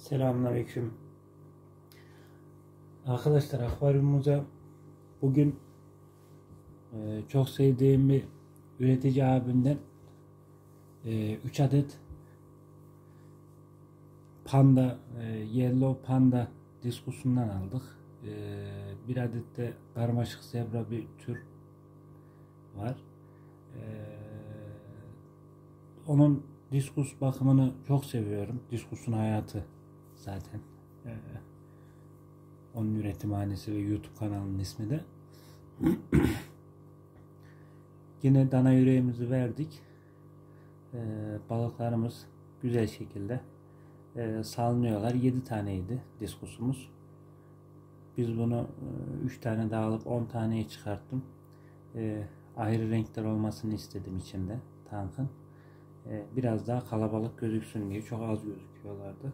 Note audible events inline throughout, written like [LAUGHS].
Selamünaleyküm. Arkadaşlar akvaryumumuza bugün e, çok sevdiğim bir üretici abimden 3 adet panda e, yellow panda diskusundan aldık. E, bir adet de karmaşık zebra bir tür var. E, onun diskus bakımını çok seviyorum. Diskusun hayatı zaten. Ee, onun üretimhanesi ve YouTube kanalının ismi de. [CLEARS THROAT] Yine dana yüreğimizi verdik. Ee, balıklarımız güzel şekilde e, salınıyorlar. 7 taneydi diskusumuz. Biz bunu 3 e, tane daha alıp 10 taneye çıkarttım. E, ayrı renkler olmasını istedim içinde tankın. E, biraz daha kalabalık gözüksün diye çok az gözüküyorlardı.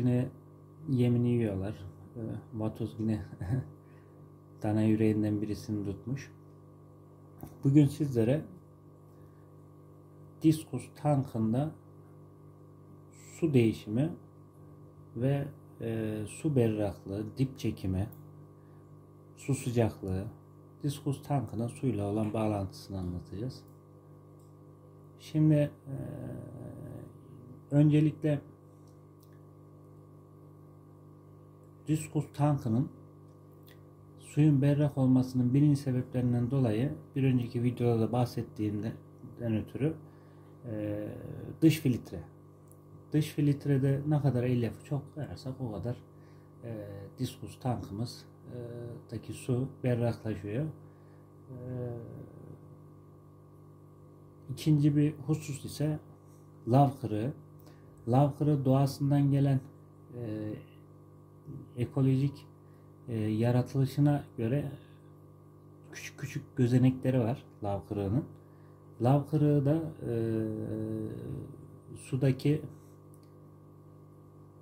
Yine yemini yiyorlar. Vatoz yine [LAUGHS] dana yüreğinden birisini tutmuş. Bugün sizlere Diskus tankında su değişimi ve e, su berraklığı, dip çekimi, su sıcaklığı, diskus tankının suyla olan bağlantısını anlatacağız. Şimdi e, öncelikle diskus tankının suyun berrak olmasının birinci sebeplerinden dolayı bir önceki videoda da bahsettiğimden ötürü e, dış filtre. Dış filtrede ne kadar elyafı çok koyarsak o kadar e, diskus tankımız daki su berraklaşıyor. İkinci bir husus ise lav kırığı. Lav kırığı doğasından gelen e, ekolojik e, yaratılışına göre küçük küçük gözenekleri var lav kırığının. Lav kırığı da e, sudaki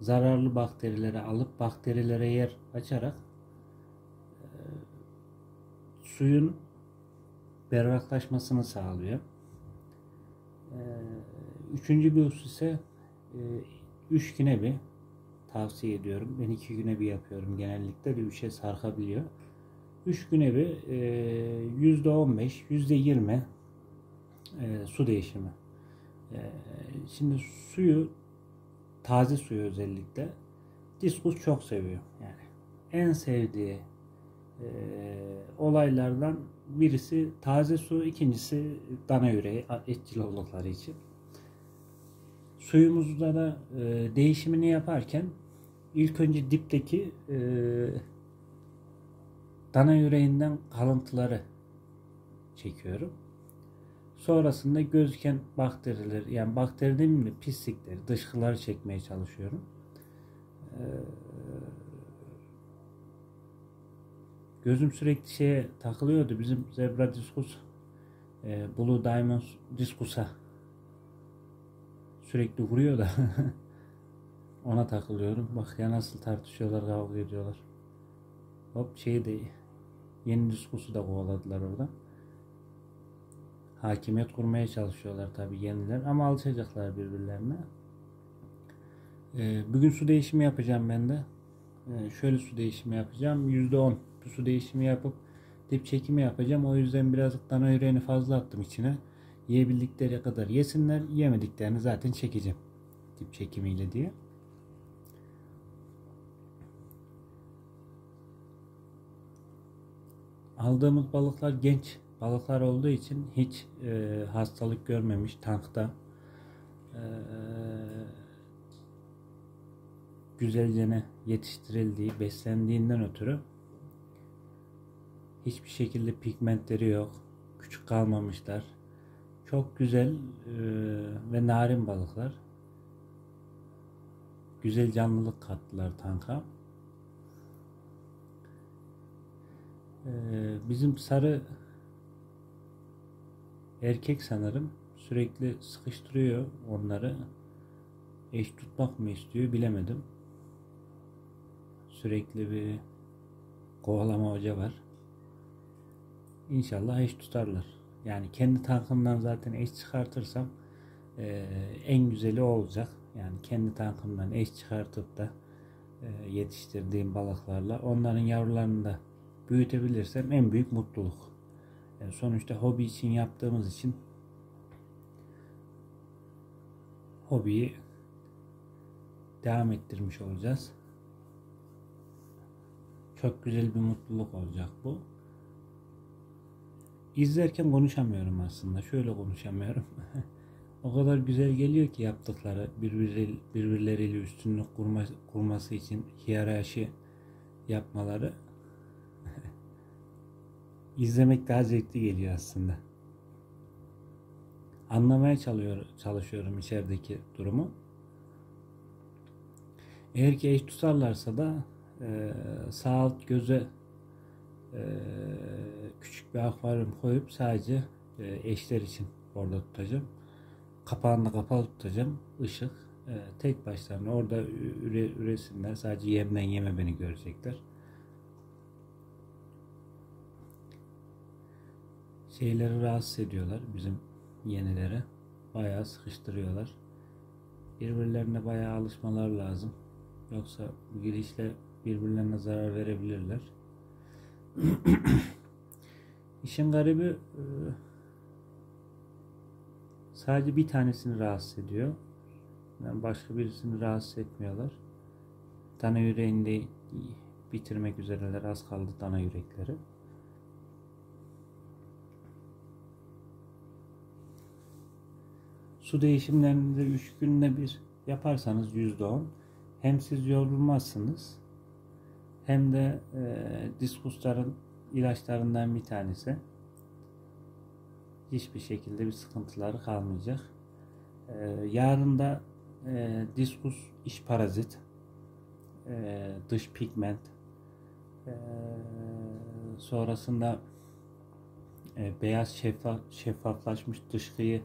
zararlı bakterileri alıp bakterilere yer açarak suyun berraklaşmasını sağlıyor. Ee, üçüncü bir husus ise e, üç bir tavsiye ediyorum. Ben iki güne bir yapıyorum genellikle de üçe sarkabiliyor. Üç güne bir e, yüzde on beş, yüzde yirmi e, su değişimi. Şimdi suyu taze suyu özellikle diskus çok seviyor. Yani en sevdiği e, olaylardan birisi taze su, ikincisi dana yüreği etçil oldukları için. Suyumuzda da e, değişimini yaparken ilk önce dipteki e, dana yüreğinden kalıntıları çekiyorum. Sonrasında gözüken bakteriler, yani bakteri demeyeyim de pislikleri, dışkıları çekmeye çalışıyorum. Ee, gözüm sürekli şeye takılıyordu. Bizim Zebra Diskus e, Blue Diamond Diskus'a sürekli vuruyor da [LAUGHS] ona takılıyorum. Bak ya nasıl tartışıyorlar, kavga ediyorlar. Hop şeyi de yeni diskusu da kovaladılar orada. Hakimiyet kurmaya çalışıyorlar tabi yeniler ama alışacaklar birbirlerine. Ee, bugün su değişimi yapacağım ben de. Ee, şöyle su değişimi yapacağım. %10 su değişimi yapıp dip çekimi yapacağım. O yüzden birazcık dana yüreğini fazla attım içine. Yiyebildikleri kadar yesinler. Yemediklerini zaten çekeceğim. Dip çekimiyle diye. Aldığımız balıklar genç balıklar olduğu için hiç e, hastalık görmemiş tankta. E, güzelce yetiştirildiği, beslendiğinden ötürü Hiçbir şekilde pigmentleri yok. Küçük kalmamışlar. Çok güzel e, ve narin balıklar. Güzel canlılık kattılar tanka. E, bizim sarı erkek sanırım sürekli sıkıştırıyor onları. Eş tutmak mı istiyor bilemedim. Sürekli bir kovalama hoca var. İnşallah eş tutarlar. Yani kendi tankımdan zaten eş çıkartırsam e, en güzeli olacak. Yani kendi tankımdan eş çıkartıp da e, yetiştirdiğim balıklarla onların yavrularını da büyütebilirsem en büyük mutluluk. Yani sonuçta hobi için yaptığımız için hobiyi devam ettirmiş olacağız. Çok güzel bir mutluluk olacak bu. İzlerken konuşamıyorum aslında. Şöyle konuşamıyorum. [LAUGHS] o kadar güzel geliyor ki yaptıkları birbirleri, birbirleriyle üstünlük kurma, kurması için hiyerarşi yapmaları [LAUGHS] izlemek daha zevkli geliyor aslında. Anlamaya çalışıyor, çalışıyorum içerideki durumu. Eğer ki eş tutarlarsa da e, sağ alt göze e, küçük bir akvaryum koyup sadece e, eşler için orada tutacağım. Kapağını kapalı tutacağım. Işık e, tek başlarına orada üre, üresinler. Sadece yemden yeme beni görecekler. Şeyleri rahatsız ediyorlar bizim yenilere. Bayağı sıkıştırıyorlar. Birbirlerine bayağı alışmalar lazım. Yoksa girişle birbirlerine zarar verebilirler. [CLEARS THROAT] İşin garibi e, sadece bir tanesini rahatsız ediyor. Yani başka birisini rahatsız etmiyorlar. Dana yüreğinde bitirmek üzereler. Az kaldı dana yürekleri. Su değişimlerini de 3 günde bir yaparsanız %10 hem siz yorulmazsınız hem de e, diskusların ilaçlarından bir tanesi. Hiçbir şekilde bir sıkıntıları kalmayacak. E, yarın da e, diskus iç parazit, e, dış pigment, e, sonrasında e, beyaz şeffaf, şeffaflaşmış dışkıyı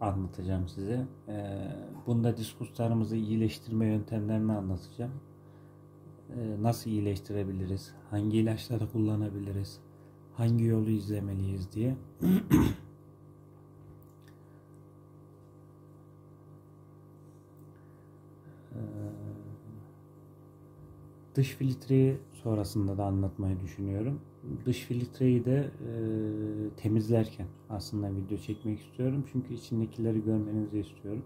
anlatacağım size. E, bunda diskuslarımızı iyileştirme yöntemlerini anlatacağım. E, nasıl iyileştirebiliriz? Hangi ilaçları kullanabiliriz? Hangi yolu izlemeliyiz diye. [CLEARS THROAT] E, dış filtreyi sonrasında da anlatmayı düşünüyorum. Dış filtreyi de e, temizlerken aslında video çekmek istiyorum. Çünkü içindekileri görmenizi istiyorum.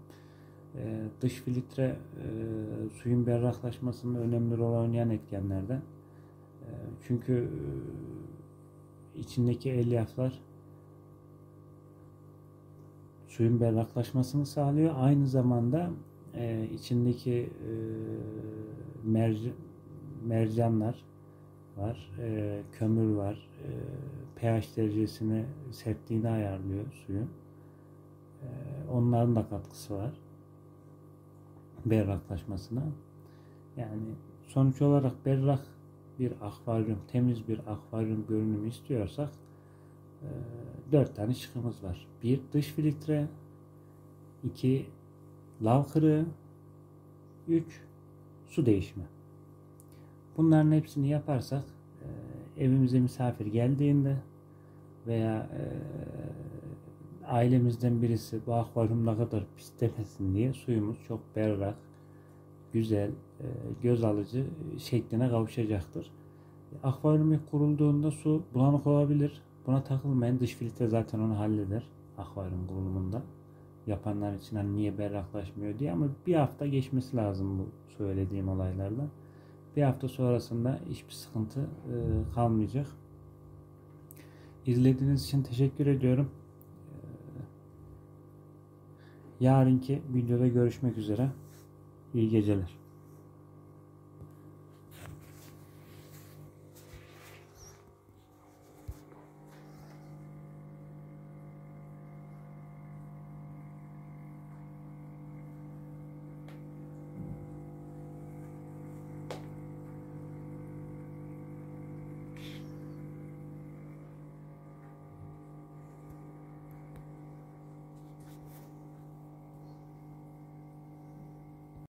E, dış filtre e, suyun berraklaşmasında önemli rol oynayan etkenlerden. E, çünkü e, içindeki elyaflar suyun berraklaşmasını sağlıyor. Aynı zamanda e, içindeki e, mercanlar var, kömür var, pH derecesini sertliğini ayarlıyor suyun. E, onların da katkısı var berraklaşmasına. Yani sonuç olarak berrak bir akvaryum, temiz bir akvaryum görünümü istiyorsak e, dört tane şıkımız var. Bir dış filtre, iki lav kırığı, üç su değişimi. Bunların hepsini yaparsak e, evimize misafir geldiğinde veya e, ailemizden birisi bu akvaryum ne kadar pis demesin diye suyumuz çok berrak, güzel, e, göz alıcı şekline kavuşacaktır. Akvaryum kurulduğunda su bulanık olabilir. Buna takılmayın. Dış filtre zaten onu halleder akvaryum kurulumunda. Yapanlar için hani niye berraklaşmıyor diye ama bir hafta geçmesi lazım bu söylediğim olaylarla. Bir hafta sonrasında hiçbir sıkıntı e, kalmayacak. İzlediğiniz için teşekkür ediyorum. Yarınki videoda görüşmek üzere. İyi geceler.